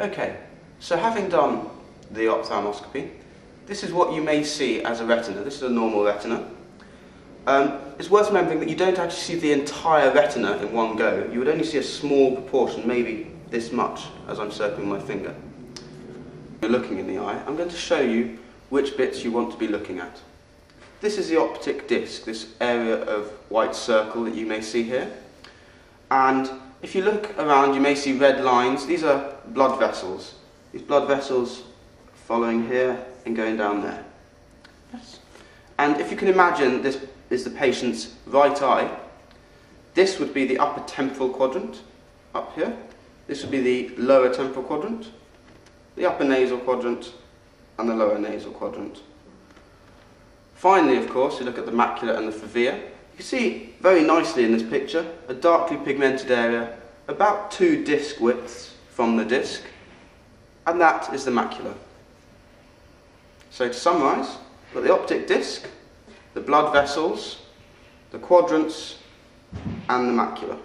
Okay, so having done the ophthalmoscopy, this is what you may see as a retina. This is a normal retina. Um, it's worth remembering that you don't actually see the entire retina in one go. You would only see a small proportion, maybe this much, as I'm circling my finger. You're looking in the eye. I'm going to show you which bits you want to be looking at. This is the optic disc, this area of white circle that you may see here. And if you look around, you may see red lines. These are blood vessels. These blood vessels following here and going down there. Yes. And if you can imagine this is the patient's right eye, this would be the upper temporal quadrant up here. This would be the lower temporal quadrant, the upper nasal quadrant, and the lower nasal quadrant. Finally, of course, you look at the macula and the fovea. You see very nicely in this picture a darkly pigmented area about two disc widths from the disc, and that is the macula. So to summarise, got the optic disc, the blood vessels, the quadrants, and the macula.